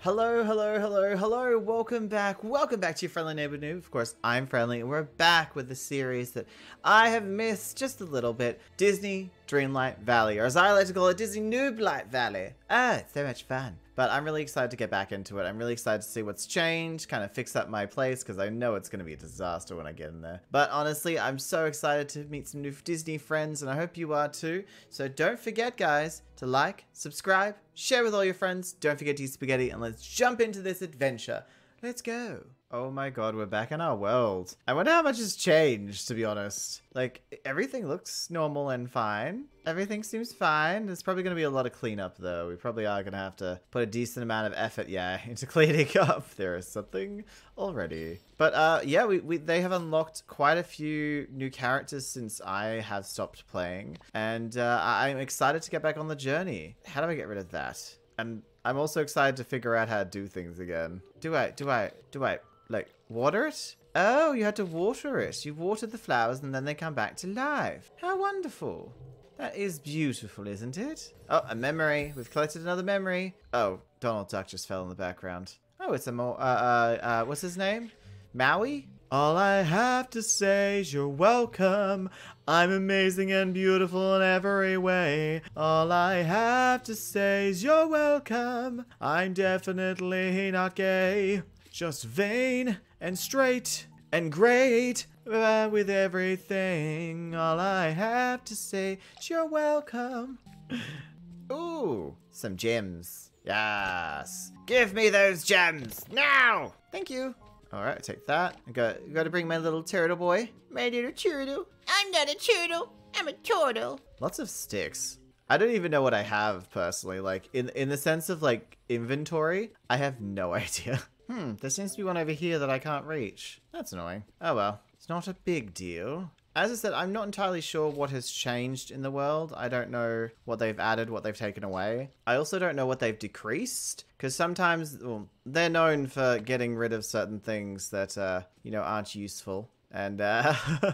Hello, hello, hello, hello. Welcome back. Welcome back to your friendly neighbor noob. Of course, I'm friendly, and we're back with the series that I have missed just a little bit Disney Dreamlight Valley, or as I like to call it, Disney Noob Light Valley. Ah, so much fun. But I'm really excited to get back into it. I'm really excited to see what's changed, kind of fix up my place, because I know it's going to be a disaster when I get in there. But honestly, I'm so excited to meet some new Disney friends, and I hope you are too. So don't forget, guys, to like, subscribe, share with all your friends. Don't forget to eat spaghetti, and let's jump into this adventure. Let's go. Oh my god, we're back in our world. I wonder how much has changed, to be honest. Like, everything looks normal and fine. Everything seems fine. There's probably going to be a lot of cleanup, though. We probably are going to have to put a decent amount of effort, yeah, into cleaning up. There is something already. But, uh, yeah, we, we they have unlocked quite a few new characters since I have stopped playing. And, uh, I'm excited to get back on the journey. How do I get rid of that? And I'm also excited to figure out how to do things again. Do I, do I, do I, like, water it? Oh, you had to water it. You watered the flowers and then they come back to life. How wonderful. That is beautiful, isn't it? Oh, a memory. We've collected another memory. Oh, Donald Duck just fell in the background. Oh, it's a more, uh, uh, uh, what's his name? Maui? All I have to say is you're welcome. I'm amazing and beautiful in every way. All I have to say is you're welcome. I'm definitely not gay. Just vain and straight and great. Uh, with everything, all I have to say is you're welcome. Ooh, some gems. Yes. Give me those gems now. Thank you. All right, take that. I got, got to bring my little turtle boy. My little turtle. I'm not a turtle. I'm a turtle. Lots of sticks. I don't even know what I have personally. Like in in the sense of like inventory, I have no idea. Hmm, there seems to be one over here that I can't reach. That's annoying. Oh well, it's not a big deal. As I said, I'm not entirely sure what has changed in the world. I don't know what they've added, what they've taken away. I also don't know what they've decreased, because sometimes well, they're known for getting rid of certain things that, uh, you know, aren't useful. And, uh,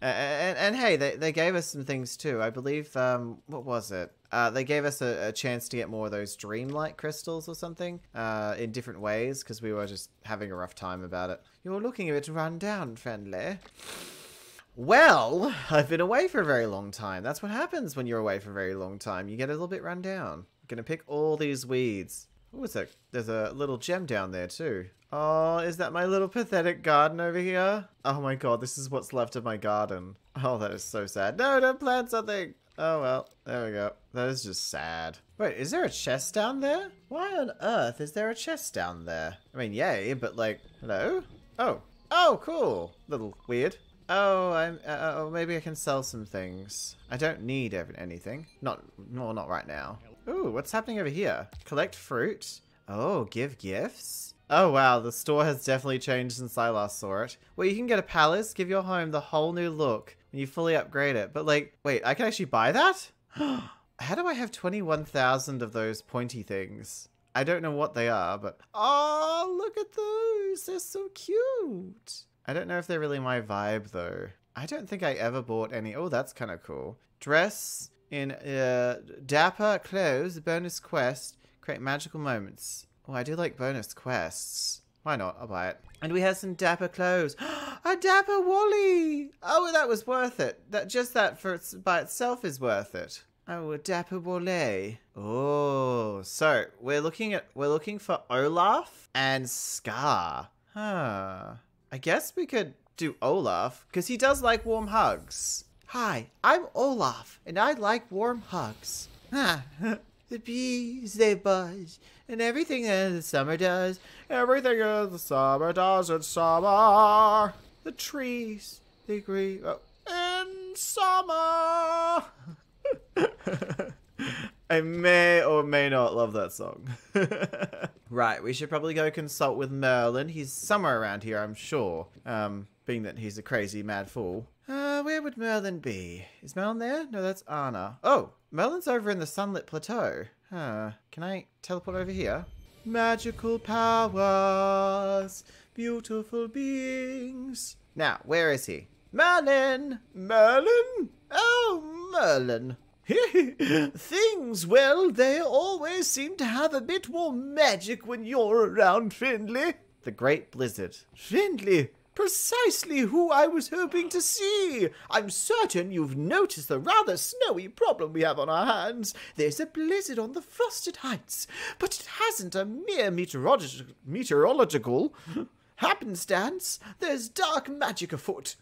and, and, hey, they, they gave us some things too. I believe, um, what was it? Uh, they gave us a, a, chance to get more of those dreamlight crystals or something uh, in different ways because we were just having a rough time about it. You're looking a bit run down, friendly. Well, I've been away for a very long time. That's what happens when you're away for a very long time. You get a little bit run down. Gonna pick all these weeds. Oh, it's a, there's a little gem down there too. Oh, is that my little pathetic garden over here? Oh my god, this is what's left of my garden. Oh, that is so sad. No, don't plant something. Oh well, there we go. That is just sad. Wait, is there a chest down there? Why on earth is there a chest down there? I mean, yay, but like, hello? Oh. Oh, cool. Little weird. Oh, I'm. Uh, oh, maybe I can sell some things. I don't need anything. Not, no, not right now. Ooh, what's happening over here? Collect fruit. Oh, give gifts. Oh wow, the store has definitely changed since I last saw it. Well, you can get a palace, give your home the whole new look when you fully upgrade it. But like, wait, I can actually buy that? How do I have 21,000 of those pointy things? I don't know what they are, but oh, look at those. They're so cute. I don't know if they're really my vibe though. I don't think I ever bought any. Oh, that's kind of cool. Dress in uh, dapper clothes, bonus quest, create magical moments. Oh, I do like bonus quests. Why not? I'll buy it. And we have some dapper clothes. a dapper Wally! Oh, that was worth it. That Just that for by itself is worth it. Oh, a dapper Wally. Oh, so we're looking at we're looking for Olaf and Scar. Huh. I guess we could do Olaf, because he does like warm hugs. Hi, I'm Olaf, and I like warm hugs. The bees, they buzz, and everything that the summer does. Everything that the summer does in summer. The trees, they grieve oh, in summer. I may or may not love that song. right, we should probably go consult with Merlin. He's somewhere around here, I'm sure. Um, being that he's a crazy mad fool. Uh, where would Merlin be? Is Merlin there? No, that's Anna. Oh, Merlin's over in the Sunlit Plateau. Huh. Can I teleport over here? Magical powers, beautiful beings. Now, where is he? Merlin! Merlin? Oh, Merlin. Things, well, they always seem to have a bit more magic when you're around, Friendly. The Great Blizzard. Friendly, precisely who I was hoping to see. I'm certain you've noticed the rather snowy problem we have on our hands. There's a blizzard on the Frosted Heights, but it hasn't a mere meteorolog- meteorological happenstance. There's dark magic afoot.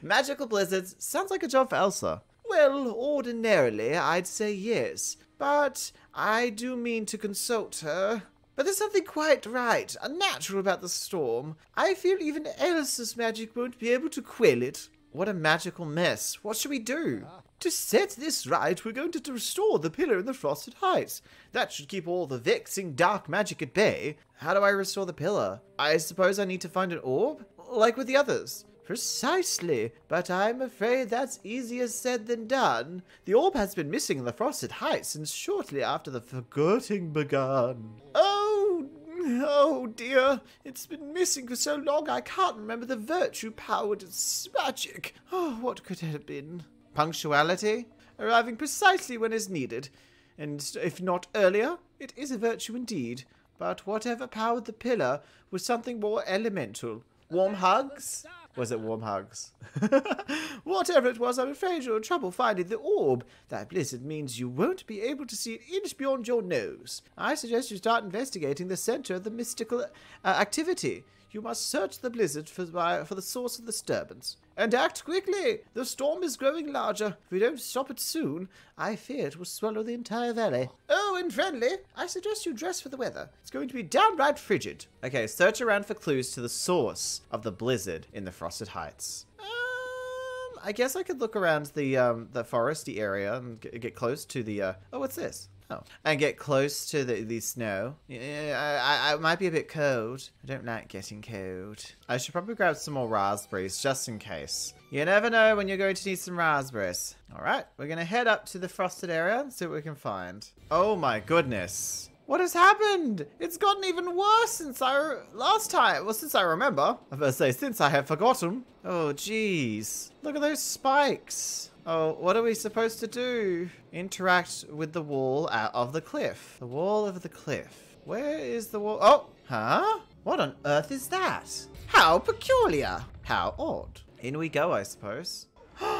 Magical blizzards sounds like a job for Elsa. Well, ordinarily, I'd say yes, but I do mean to consult her. But there's something quite right, unnatural about the storm. I feel even Elsa's magic won't be able to quell it. What a magical mess. What should we do? To set this right, we're going to restore the pillar in the Frosted Heights. That should keep all the vexing dark magic at bay. How do I restore the pillar? I suppose I need to find an orb? Like with the others. Precisely, but I'm afraid that's easier said than done. The orb has been missing in the Frosted Heights since shortly after the forgetting began. Oh, oh dear, it's been missing for so long I can't remember the virtue powered its magic. Oh, what could it have been? Punctuality? Arriving precisely when is needed. And if not earlier, it is a virtue indeed. But whatever powered the pillar was something more elemental. Warm hugs? Was it warm hugs? Whatever it was, I'm afraid in trouble finding the orb. That blizzard means you won't be able to see an inch beyond your nose. I suggest you start investigating the center of the mystical uh, activity. You must search the blizzard for, uh, for the source of the disturbance. And act quickly! The storm is growing larger. If we don't stop it soon, I fear it will swallow the entire valley. Oh, and friendly, I suggest you dress for the weather. It's going to be downright frigid. Okay, search around for clues to the source of the blizzard in the Frosted Heights. Um, I guess I could look around the um, the foresty area and get, get close to the. Uh... Oh, what's this? Oh, and get close to the, the snow. Yeah, I, I, might be a bit cold. I don't like getting cold. I should probably grab some more raspberries just in case. You never know when you're going to need some raspberries. All right, we're going to head up to the frosted area and see what we can find. Oh my goodness. What has happened? It's gotten even worse since I last time. Well, since I remember. I was say since I have forgotten. Oh, jeez. Look at those spikes. Oh, what are we supposed to do? Interact with the wall out of the cliff. The wall of the cliff. Where is the wall? Oh, huh? What on earth is that? How peculiar. How odd. In we go, I suppose.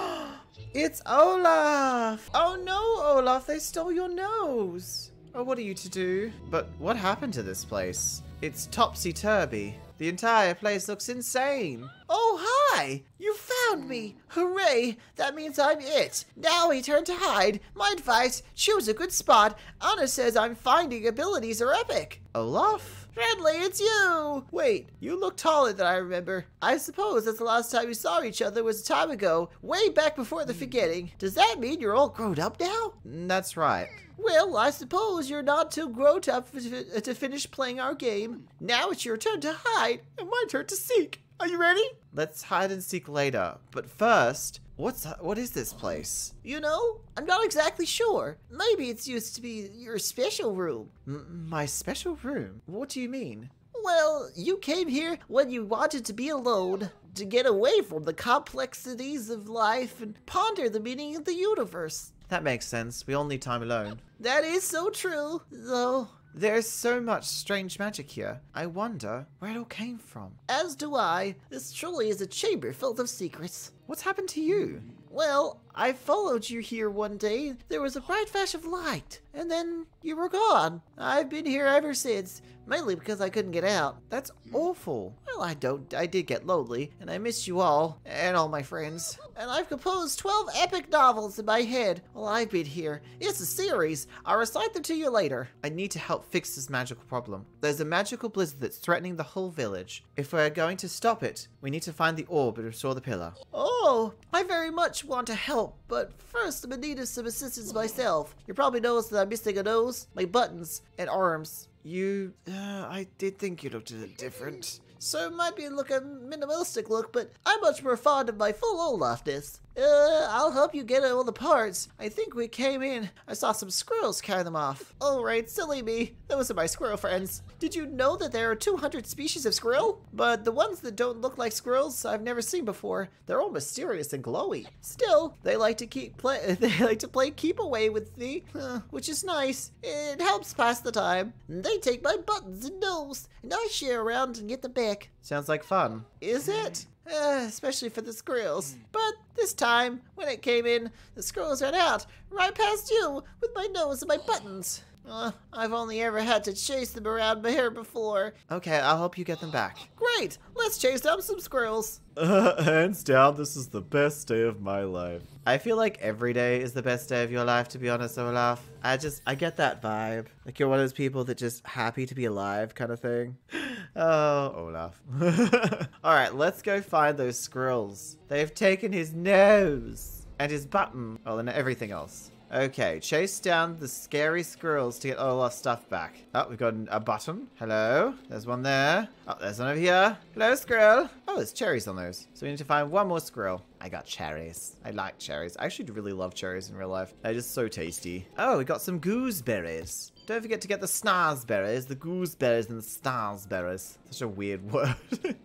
it's Olaf. Oh no, Olaf, they stole your nose. Oh, what are you to do? But what happened to this place? It's topsy-turvy. The entire place looks insane. Oh, hi! You found me! Hooray! That means I'm it. Now we turn to hide. My advice, choose a good spot. Anna says I'm finding abilities are epic. Olaf? Friendly, it's you! Wait, you look taller than I remember. I suppose that's the last time we saw each other was a time ago, way back before the forgetting. Does that mean you're all grown up now? Mm, that's right. Well, I suppose you're not too grown up to finish playing our game. Now it's your turn to hide, and my turn to seek. Are you ready? Let's hide and seek later. But first, what's what is this place? You know, I'm not exactly sure. Maybe it's used to be your special room. M my special room? What do you mean? Well, you came here when you wanted to be alone, to get away from the complexities of life and ponder the meaning of the universe. That makes sense. We all need time alone. That is so true, though. There's so much strange magic here. I wonder where it all came from. As do I. This truly is a chamber filled of secrets. What's happened to you? Well, I followed you here one day. There was a bright flash of light, and then you were gone. I've been here ever since, mainly because I couldn't get out. That's awful. Well, I don't. I did get lonely, and I missed you all, and all my friends. And I've composed 12 epic novels in my head while I've been here. It's a series. I'll recite them to you later. I need to help fix this magical problem. There's a magical blizzard that's threatening the whole village. If we're going to stop it, we need to find the orb and restore the pillar. Oh, I very much want to help, but first I'm in need of some assistance myself. You probably noticed that I'm missing a nose, my buttons, and arms. You, uh, I did think you looked a little different. So it might be look a minimalistic look, but I'm much more fond of my full Olafness. Uh, I'll help you get all the parts. I think we came in. I saw some squirrels carry them off. All right, silly me. Those are my squirrel friends. Did you know that there are 200 species of squirrel? But the ones that don't look like squirrels I've never seen before. They're all mysterious and glowy. Still, they like to keep play. They like to play keep away with me, uh, which is nice. It helps pass the time. They take my buttons and nose, and I share around and get them back. Sounds like fun. Is it? Uh, especially for the squirrels. But this time, when it came in, the squirrels ran out, right past you, with my nose and my buttons. Uh, I've only ever had to chase them around here before. Okay, I'll help you get them back. Great, let's chase down some squirrels. hands down, this is the best day of my life. I feel like every day is the best day of your life, to be honest, Olaf. I just, I get that vibe. Like you're one of those people that just happy to be alive kind of thing. Oh, Olaf. All right, let's go find those squirrels. They've taken his nose and his button. Oh, and everything else. Okay, chase down the scary squirrels to get all our stuff back. Oh, we've got a button. Hello. There's one there. Oh, there's one over here. Hello, squirrel. Oh, there's cherries on those. So we need to find one more squirrel. I got cherries. I like cherries. I actually really love cherries in real life. They're just so tasty. Oh, we got some gooseberries. Don't forget to get the snarsberries, the gooseberries, and the snarsberries. Such a weird word.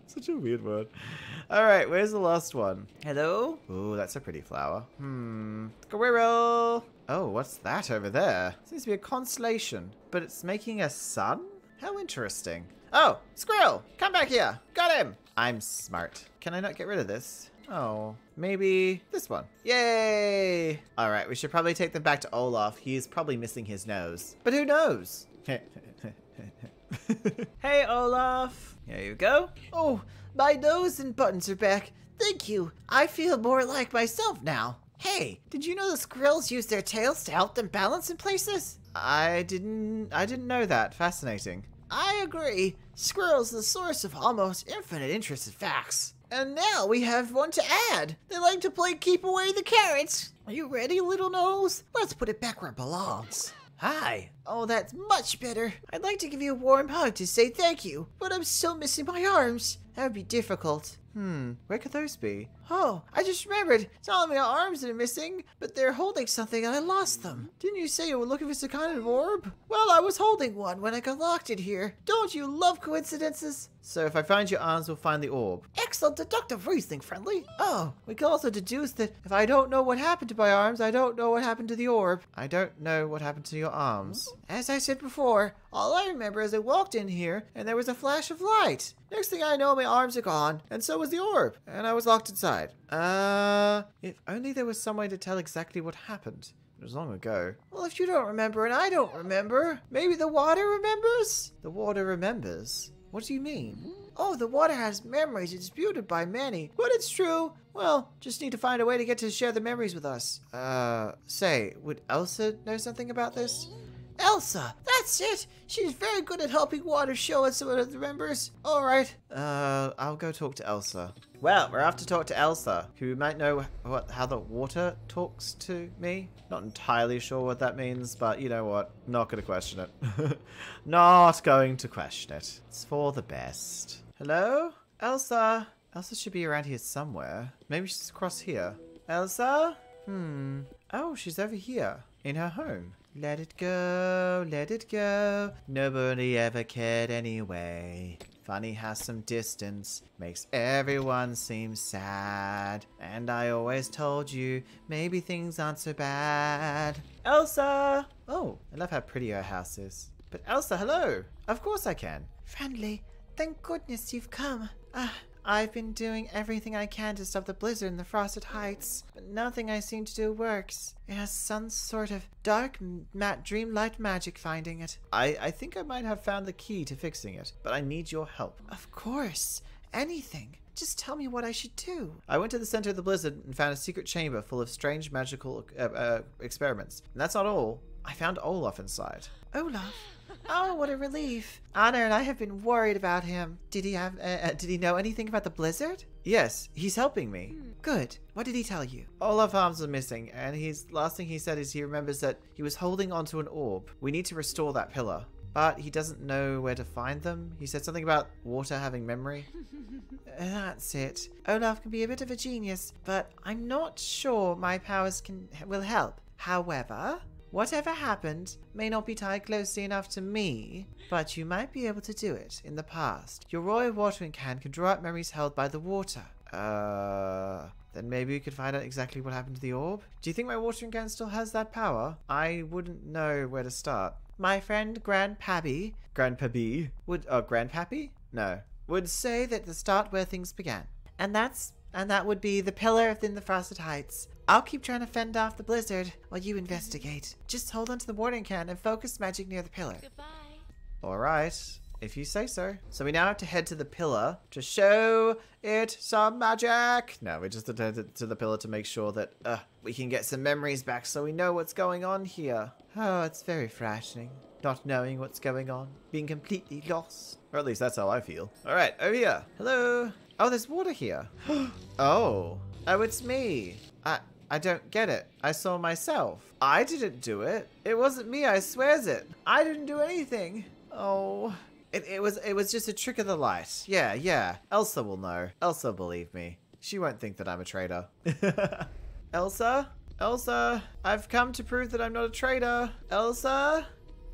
Such a weird word. All right, where's the last one? Hello? Ooh, that's a pretty flower. Hmm. Squirrel. Oh, what's that over there? Seems to be a constellation, but it's making a sun? How interesting. Oh, squirrel, come back here. Got him. I'm smart. Can I not get rid of this? Oh, maybe this one. Yay! All right, we should probably take them back to Olaf. He's probably missing his nose. But who knows? hey, Olaf. Here you go. Oh, my nose and buttons are back. Thank you. I feel more like myself now. Hey, did you know the squirrels use their tails to help them balance in places? I didn't I didn't know that. Fascinating. I agree. Squirrels are the source of almost infinite interesting facts. And now we have one to add. They like to play keep away the carrots. Are you ready, little nose? Let's put it back where it belongs. Hi. Oh, that's much better. I'd like to give you a warm hug to say thank you, but I'm still missing my arms. That would be difficult. Hmm, where could those be? Oh, I just remembered. It's not only my arms that are missing, but they're holding something and I lost them. Didn't you say you were looking for some kind of orb? Well, I was holding one when I got locked in here. Don't you love coincidences? So if I find your arms, we'll find the orb. Excellent deductive reasoning, friendly. Oh, we can also deduce that if I don't know what happened to my arms, I don't know what happened to the orb. I don't know what happened to your arms. As I said before, all I remember is I walked in here and there was a flash of light. Next thing I know, my arms are gone, and so was the orb, and I was locked inside. Uh, if only there was some way to tell exactly what happened. It was long ago. Well, if you don't remember and I don't remember, maybe the water remembers? The water remembers? What do you mean? Oh, the water has memories. It's disputed by many, but it's true. Well, just need to find a way to get to share the memories with us. Uh, say, would Elsa know something about this? Elsa, that's it. She's very good at helping water show us what it members. All right. Uh, I'll go talk to Elsa. Well, we're off to talk to Elsa, who might know what how the water talks to me. Not entirely sure what that means, but you know what? Not to question it. Not going to question it. It's for the best. Hello? Elsa? Elsa should be around here somewhere. Maybe she's across here. Elsa? Hmm. Oh, she's over here. In her home. Let it go, let it go. Nobody ever cared anyway. Funny has some distance, makes everyone seem sad. And I always told you, maybe things aren't so bad. Elsa! Oh, I love how pretty her house is. But Elsa, hello! Of course I can. Friendly, thank goodness you've come. Ah, I've been doing everything I can to stop the blizzard in the Frosted Heights, but nothing I seem to do works. It has some sort of dark, matte dreamlight magic finding it. I, I think I might have found the key to fixing it, but I need your help. Of course. Anything. Just tell me what I should do. I went to the center of the blizzard and found a secret chamber full of strange magical uh, uh, experiments. And that's not all. I found Olaf inside. Olaf? Oh, what a relief. Anna and I have been worried about him. Did he have, uh, uh, did he know anything about the blizzard? Yes, he's helping me. Good. What did he tell you? Olaf arms are missing, and his last thing he said is he remembers that he was holding onto an orb. We need to restore that pillar. but he doesn't know where to find them. He said something about water having memory. That's it. Olaf can be a bit of a genius, but I'm not sure my powers can will help. However, whatever happened may not be tied closely enough to me, but you might be able to do it in the past. Your royal watering can can draw up memories held by the water. Uh, then maybe we could find out exactly what happened to the orb. Do you think my watering can still has that power? I wouldn't know where to start. My friend Grand Pabbie Grandpappy would oh Grand Pabbie? No. would say that the start where things began. And that's and that would be the pillar within the Frosted Heights. I'll keep trying to fend off the blizzard while you investigate. Just hold onto the watering can and focus magic near the pillar. Goodbye. Alright. If you say so. So we now have to head to the pillar to show it some magic. No, we just head to the pillar to make sure that uh, we can get some memories back so we know what's going on here. Oh, it's very frightening. Not knowing what's going on. Being completely lost. Or at least that's how I feel. Alright, over here. Hello. Oh, there's water here. oh. Oh, it's me. I... I don't get it. I saw myself. I didn't do it. It wasn't me, I swears it. I didn't do anything. Oh. It, it was it was just a trick of the light. Yeah, yeah. Elsa will know. Elsa believe me. She won't think that I'm a traitor. Elsa? Elsa? I've come to prove that I'm not a traitor. Elsa?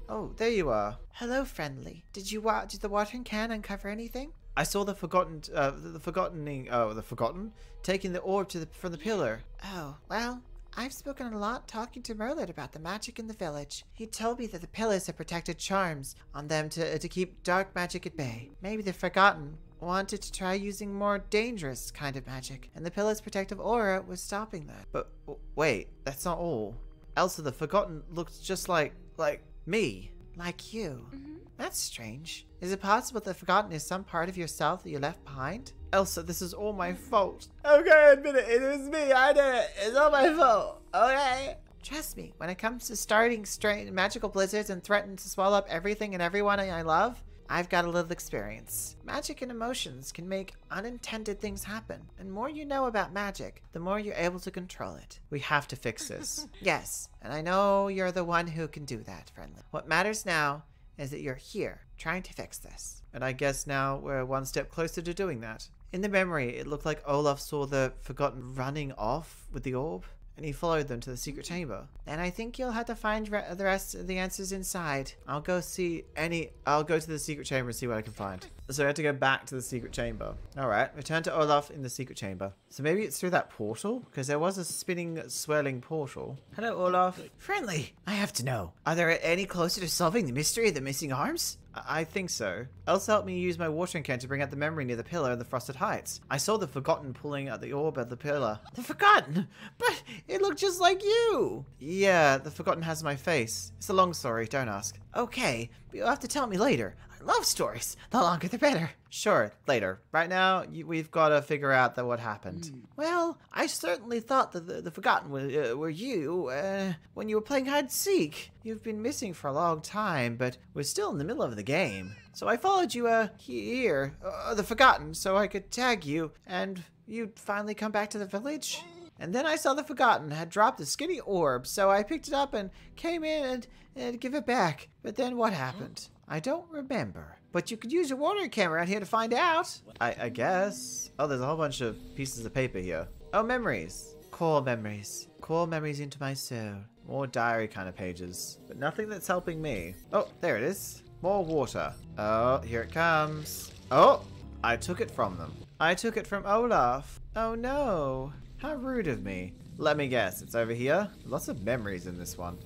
Oh, there you are. Hello, friendly. Did you wa- did the watering can uncover anything? I saw the forgotten, uh, the, the forgotten, oh, the forgotten, taking the orb to the from the pillar. Oh, well, I've spoken a lot talking to Merlin about the magic in the village. He told me that the pillars have protected charms on them to, to keep dark magic at bay. Maybe the Forgotten wanted to try using more dangerous kind of magic, and the pillar's protective aura was stopping that. But w- wait, that's not all. Elsa, the forgotten looks just like like me. Like you. Mm-hmm. That's strange. Is it possible that the Forgotten is some part of yourself that you left behind? Elsa, this is all my mm-hmm. fault. Okay, admit it. It was me. I did it. It's all my fault. Okay. Trust me, when it comes to starting strange magical blizzards and threatening to swallow up everything and everyone I love, I've got a little experience. Magic and emotions can make unintended things happen. And more you know about magic, the more you're able to control it. We have to fix this. Yes, and I know you're the one who can do that, friendly. What matters now is that you're here, trying to fix this. and I guess now we're one step closer to doing that. In the memory, it looked like Olaf saw the forgotten running off with the orb, and he followed them to the secret chamber. And I think you'll have to find re- the rest of the answers inside. I'll go see any. I'll go to the secret chamber and see what I can find. So we have to go back to the secret chamber. All right, return to Olaf in the secret chamber. So maybe it's through that portal because there was a spinning, swirling portal. Hello, Olaf. Friendly, I have to know. Are there any closer to solving the mystery of the missing arms? I I think so. Elsa helped me use my watering can to bring out the memory near the pillar in the Frosted Heights. I saw the Forgotten pulling at the orb at the pillar. The Forgotten? But it looked just like you! Yeah, the Forgotten has my face. It's a long story, don't ask. Okay, but you'll have to tell me later. Love stories. The longer the better. Sure, later. Right now, y- we've got to figure out that what happened. Well, I certainly thought that the, the Forgotten were, uh, were you uh, when you were playing hide and seek. You've been missing for a long time, but we're still in the middle of the game. So I followed you uh, here, uh, the Forgotten, so I could tag you, and you'd finally come back to the village. And then I saw the Forgotten had dropped a skinny orb, so I picked it up and came in and, and give it back. But then what happened? I don't remember. But you could use your water camera out here to find out. I, I guess. Oh, there's a whole bunch of pieces of paper here. Oh, memories. Core memories. Core memories into my soul. More diary kind of pages. But nothing that's helping me. Oh, there it is. More water. Oh, here it comes. Oh, I took it from them. I took it from Olaf. Oh no. How rude of me. Let me guess, it's over here? Lots of memories in this one.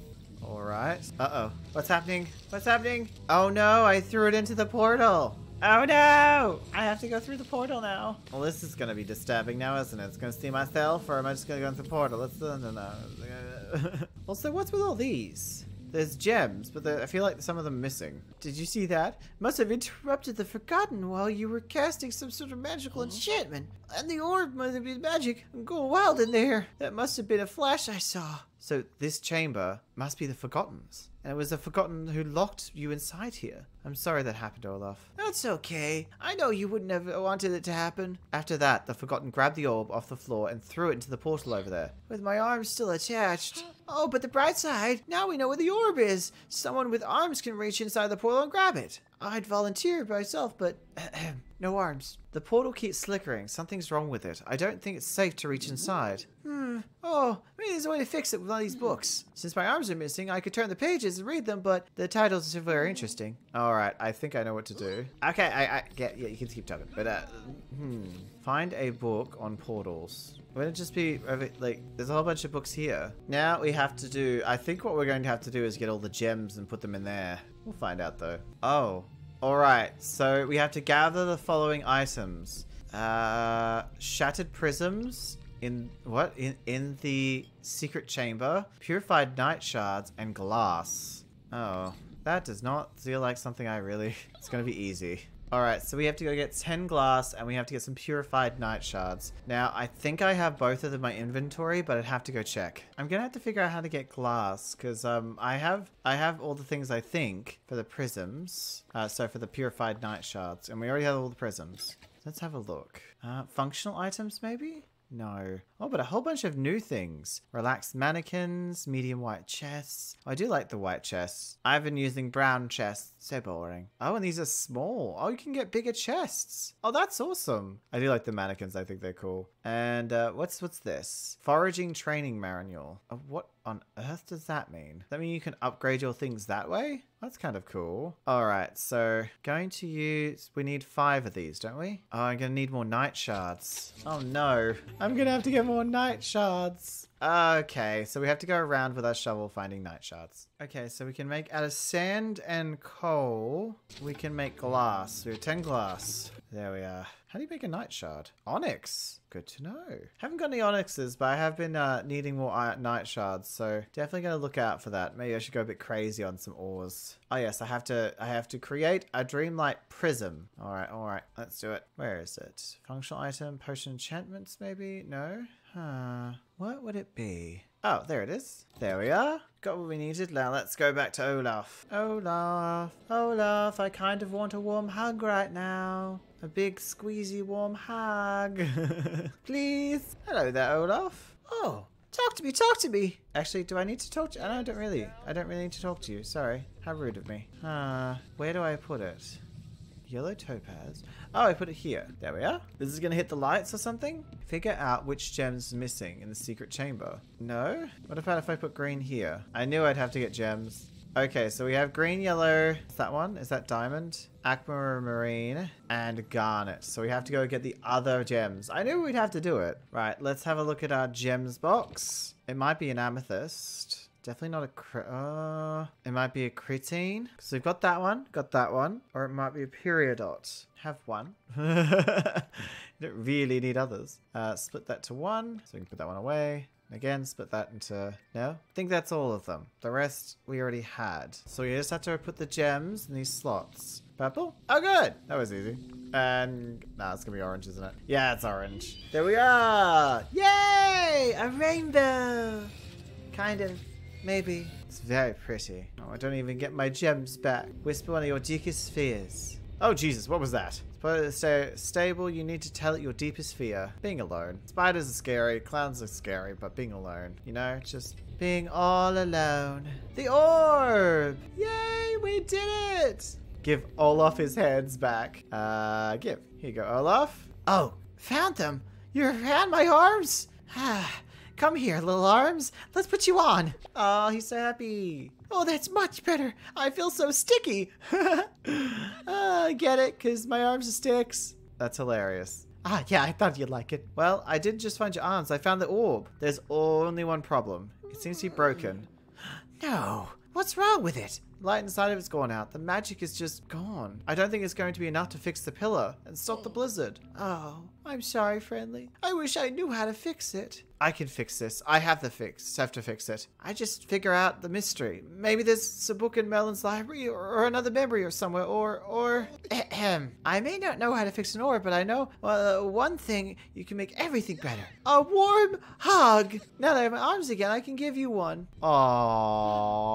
Alright. Uh-oh. What's happening? What's happening? Oh no, I threw it into the portal. Oh no! I have to go through the portal now. Well, this is gonna be disturbing now, isn't it? It's gonna see myself, or am I just gonna go into the portal? Let's no, no, no. also, what's with all these? There's gems, but I feel like some of them are missing. Did you see that? Must have interrupted the Forgotten while you were casting some sort of magical enchantment. And the orb must have been magic and go wild in there. That must have been a flash I saw. So this chamber must be the Forgotten's. and it was the Forgotten who locked you inside here. I'm sorry that happened, Olaf. That's okay. I know you wouldn't have wanted it to happen. After that, the Forgotten grabbed the orb off the floor and threw it into the portal over there. With my arms still attached. Oh, but the bright side, now we know where the orb is. Someone with arms can reach inside the portal and grab it. I'd volunteer myself, but no arms. The portal keeps slickering. Something's wrong with it. I don't think it's safe to reach inside. Hmm. Oh, maybe there's a way to fix it with all these books. Since my arms are missing, I could turn the pages and read them, but the titles are very interesting. All right, I think I know what to do. Okay, I, I get. Yeah, you can keep talking. But uh, hmm, find a book on portals. Wouldn't it just be like there's a whole bunch of books here? Now we have to do. I think what we're going to have to do is get all the gems and put them in there. We'll find out though. Oh, all right. So we have to gather the following items: uh, shattered prisms in what in in the secret chamber, purified night shards, and glass. Oh, that does not feel like something I really. It's gonna be easy. Alright, so we have to go get 10 glass and we have to get some purified night shards. Now, I think I have both of them in my inventory, but I'd have to go check. I'm gonna have to figure out how to get glass, because um, I have I have all the things I think for the prisms. Uh, so for the purified night shards, and we already have all the prisms. Let's have a look. Uh, functional items, maybe? No. Oh, but a whole bunch of new things. Relaxed mannequins, medium white chests. Oh, I do like the white chests. I've been using brown chests. So boring. Oh, and these are small. Oh, you can get bigger chests. Oh, that's awesome. I do like the mannequins. I think they're cool. And uh, what's what's this? Foraging training manual. Uh, what on earth does that mean? Does that mean you can upgrade your things that way? That's kind of cool. All right, so going to use, we need five of these, don't we? Oh, I'm gonna need more night shards. Oh no, I'm gonna have to get more night shards. Okay, so we have to go around with our shovel finding night shards. Okay, so we can make out of sand and coal, we can make glass. We have 10 glass. There we are. How do you make a night shard? Onyx. Good to know. Haven't got any onyxes, but I have been uh, needing more night shards, so definitely going to look out for that. Maybe I should go a bit crazy on some ores. Oh yes, I have to. I have to create a dreamlight prism. All right, all right. Let's do it. Where is it? Functional item, potion enchantments, maybe? No. Huh. What would it be? Oh, there it is. There we are. Got what we needed. Now let's go back to Olaf. Olaf, Olaf, I kind of want a warm hug right now. A big squeezy warm hug. Please. Hello there, Olaf. Oh, talk to me, talk to me. Actually, do I need to talk to you? I don't really. I don't really need to talk to you. Sorry. How rude of me. Uh, where do I put it? Yellow topaz. Oh, I put it here. There we are. This is going to hit the lights or something? Figure out which gem's missing in the secret chamber. No? What about if I put green here? I knew I'd have to get gems. Okay, so we have green, yellow. Is that one? Is that diamond? Aquamarine and garnet. So we have to go get the other gems. I knew we'd have to do it. Right, let's have a look at our gems box. It might be an amethyst. Definitely not a crit. Uh, it might be a critine. Because we've got that one, got that one. Or it might be a periodot. Have one. don't really need others. Uh, split that to one. So we can put that one away. Again, split that into... No? I think that's all of them. The rest we already had. So we just have to put the gems in these slots. Purple? Oh, good. That was easy. And... Nah, it's gonna be orange, isn't it? Yeah, it's orange. There we are! Yay! A rainbow! Kind of. Maybe. It's very pretty. Oh, I don't even get my gems back. Whisper one of your deepest fears. Oh, Jesus, what was that? Stay stable, you need to tell it your deepest fear. Being alone. Spiders are scary, clowns are scary, but being alone, you know, just being all alone. The orb! Yay, we did it! Give Olaf his hands back. Uh, give. Here you go, Olaf. Oh, found them. You found my arms? Ah, Come here, little arms. Let's put you on. Oh, he's so happy. Oh, that's much better. I feel so sticky. uh, I get it, because my arms are sticks. That's hilarious. Ah, yeah, I thought you'd like it. Well, I did just find your arms. I found the orb. There's only one problem. It seems to be broken. No. What's wrong with it? Light inside of it's gone out. The magic is just gone. I don't think it's going to be enough to fix the pillar and stop the blizzard. Oh, I'm sorry, friendly. I wish I knew how to fix it. I can fix this. I have the fix. Have to fix it. I just figure out the mystery. Maybe there's a book in Merlin's library or, or another memory or somewhere or or ahem. I may not know how to fix an orb, but I know uh, one thing you can make everything better. A warm hug. Now that I have my arms again, I can give you one. Aww.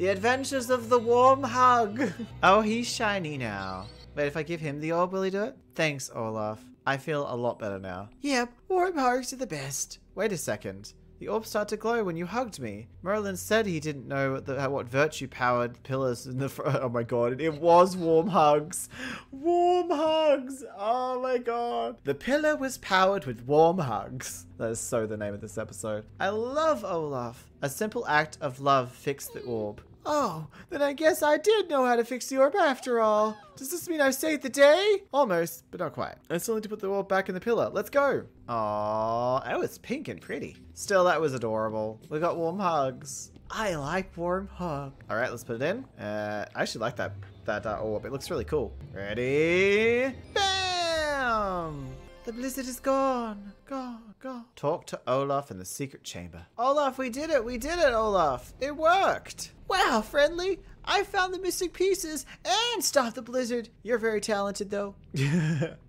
The adventures of the warm hug. oh, he's shiny now. Wait, if I give him the orb, will he do it? Thanks, Olaf. I feel a lot better now. Yep, warm hugs are the best. Wait a second. The orb started to glow when you hugged me. Merlin said he didn't know the, what virtue powered pillars in the front. Oh my god, it was warm hugs. Warm hugs. Oh my god. The pillar was powered with warm hugs. That is so the name of this episode. I love Olaf. A simple act of love fixed the orb. Oh, then I guess I did know how to fix the orb after all. Does this mean I've saved the day? Almost, but not quite. I still need to put the orb back in the pillar. Let's go. Aww, oh, it's pink and pretty. Still, that was adorable. We got warm hugs. I like warm hug. All right, let's put it in. Uh, I actually like that that uh, orb. It looks really cool. Ready? Bam! The blizzard is gone. Gone, gone. Talk to Olaf in the secret chamber. Olaf, we did it. We did it, Olaf. It worked. Wow, friendly. I found the missing pieces and stopped the blizzard. You're very talented, though.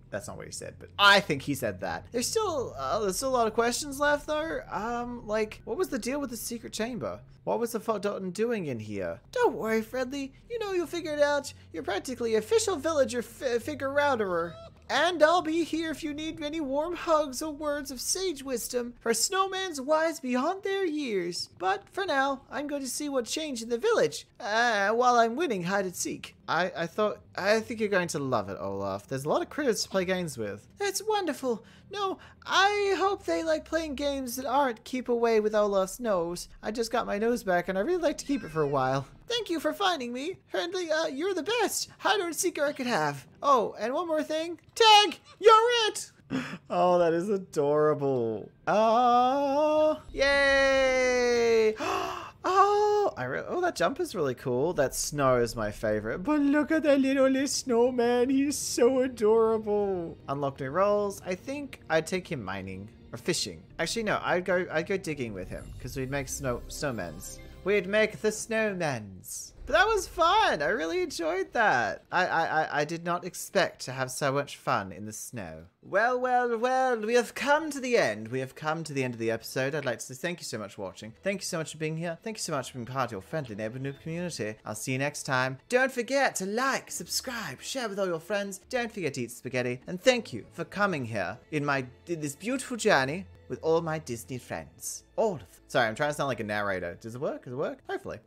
That's not what he said, but I think he said that. There's still uh, there's still a lot of questions left though. Um, like what was the deal with the secret chamber? What was the fuck Dalton doing in here? Don't worry, Friendly. You know you'll figure it out. You're practically official villager figure routerer. And I'll be here if you need any warm hugs or words of sage wisdom for snowman's wise beyond their years. But for now, I'm going to see what changed in the village uh, while I'm winning hide and seek. I, I thought, I think you're going to love it, Olaf. There's a lot of critters to play games with. That's wonderful. No, I hope they like playing games that aren't keep away with Olaf's nose. I just got my nose back and I really like to keep it for a while. Thank you for finding me. Friendly, uh, you're the best hide and seeker I could have. Oh, and one more thing. Tag, you're it! Oh, that is adorable. Oh, yay! Oh, I oh, that jump is really cool. That snow is my favorite. But look at that little snowman. He's so adorable. Unlock new roles. I think I'd take him mining or fishing. Actually, no, I'd go I'd go digging with him because we'd make snow snowmens. We'd make the snowmens. That was fun. I really enjoyed that. I, I, I did not expect to have so much fun in the snow. Well, well, well, we have come to the end. We have come to the end of the episode. I'd like to say thank you so much for watching. Thank you so much for being here. Thank you so much for being part of your friendly neighborhood community. I'll see you next time. Don't forget to like, subscribe, share with all your friends. Don't forget to eat spaghetti. And thank you for coming here in my in this beautiful journey with all my Disney friends. All of them. Sorry, I'm trying to sound like a narrator. Does it work? Does it work? Hopefully.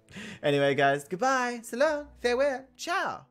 Anyway, guys, goodbye, so farewell, ciao.